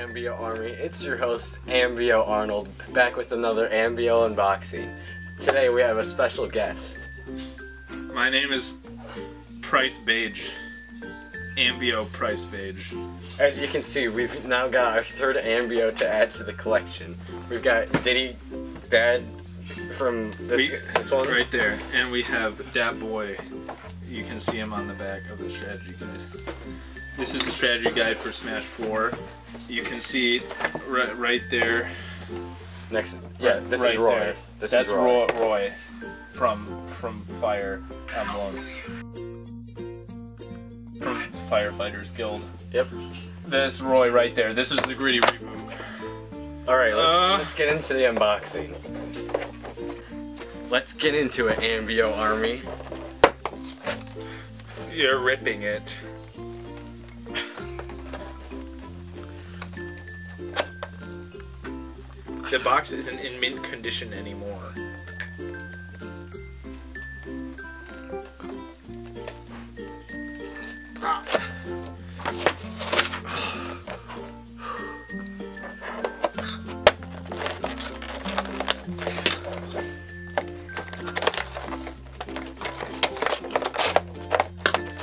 Amiibo Army. It's your host, Amiibo Arnold, back with another Amiibo unboxing. Today we have a special guest. My name is Price Bage. Amiibo Price Bage. As you can see, we've now got our third Amiibo to add to the collection. We've got Diddy Dad from this, We- this one. Right there. And we have Dat Boy. You can see him on the back of the strategy guide. This is the strategy guide for Smash 4. You can see right, right there. Next, yeah, this right is Roy. there. This That's is Roy. Roy. Roy from from Fire Emblem. From Firefighters Guild. Yep. That's Roy right there. This is the gritty reboot. All right, let's, Uh. let's get into the unboxing. Let's get into it, Amiibo Army. You're ripping it. The box isn't in mint condition anymore.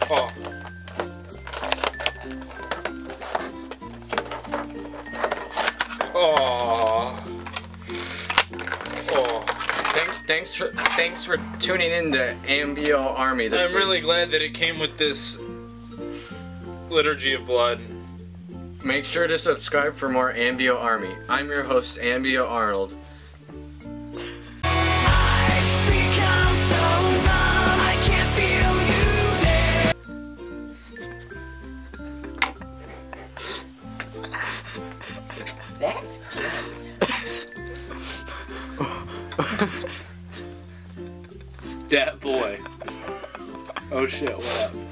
Oh. Oh. Oh. Thank, thanks for thanks for tuning in to Amiibo Army. This I'm really glad that it came with this liturgy of blood. Make sure to subscribe for more Amiibo Army. I'm your host, Amiibo Arnold. That's Dat boy. Oh shit, what?